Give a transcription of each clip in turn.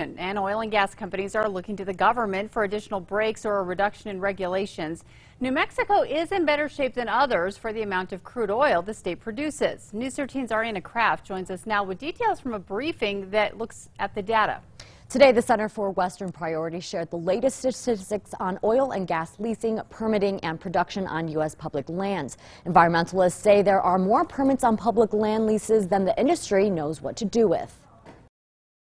And oil and gas companies are looking to the government for additional breaks or a reduction in regulations. New Mexico is in better shape than others for the amount of crude oil the state produces. News 13's Ariana Kraft joins us now with details from a briefing that looks at the data. Today, the Center for Western Priorities shared the latest statistics on oil and gas leasing, permitting, and production on U.S. public lands. Environmentalists say there are more permits on public land leases than the industry knows what to do with.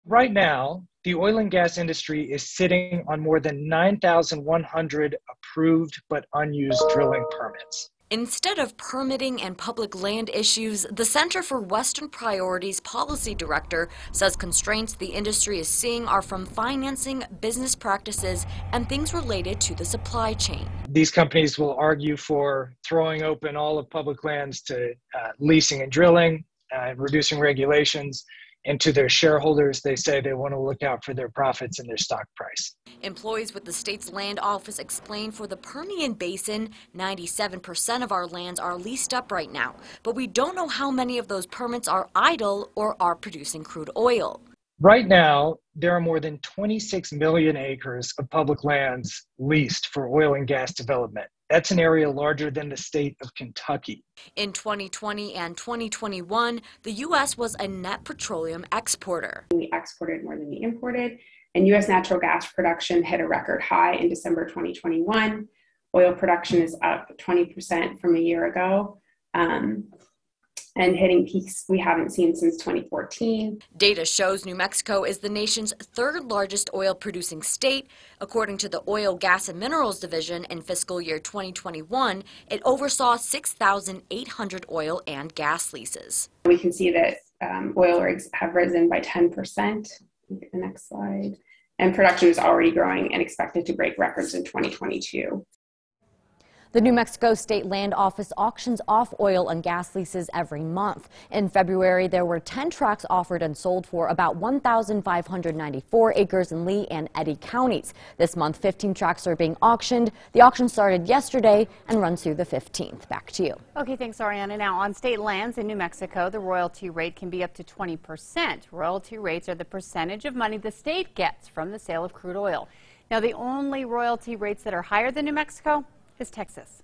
Right now, the oil and gas industry is sitting on more than 9,100 approved but unused drilling permits. Instead of permitting and public land issues, the Center for Western Priorities Policy Director says constraints the industry is seeing are from financing, business practices, and things related to the supply chain. These companies will argue for throwing open all of public lands to uh, leasing and drilling, uh, reducing regulations, and to their shareholders, they say they want to look out for their profits and their stock price. Employees with the state's land office explain for the Permian Basin, 97% of our lands are leased up right now, but we don't know how many of those permits are idle or are producing crude oil. Right now, there are more than 26 million acres of public lands leased for oil and gas development. That's an area larger than the state of Kentucky. In 2020 and 2021, the U.S. was a net petroleum exporter. We exported more than we imported, and U.S. natural gas production hit a record high in December 2021. Oil production is up 20% from a year ago. Um, and hitting peaks we haven't seen since 2014. Data shows New Mexico is the nation's third largest oil producing state. According to the Oil, Gas, and Minerals Division in fiscal year 2021, it oversaw 6,800 oil and gas leases. We can see that um, oil rigs have risen by 10%. The next slide. And production is already growing and expected to break records in 2022. The New Mexico State Land Office auctions off oil and gas leases every month. In February, there were 10 tracts offered and sold for about 1,594 acres in Lea and Eddy counties. This month, 15 tracts are being auctioned. The auction started yesterday and runs through the 15th. Back to you. Okay, thanks, Ariana. Now, on state lands in New Mexico, the royalty rate can be up to 20%. Royalty rates are the percentage of money the state gets from the sale of crude oil. Now, the only royalty rates that are higher than New Mexico is Texas.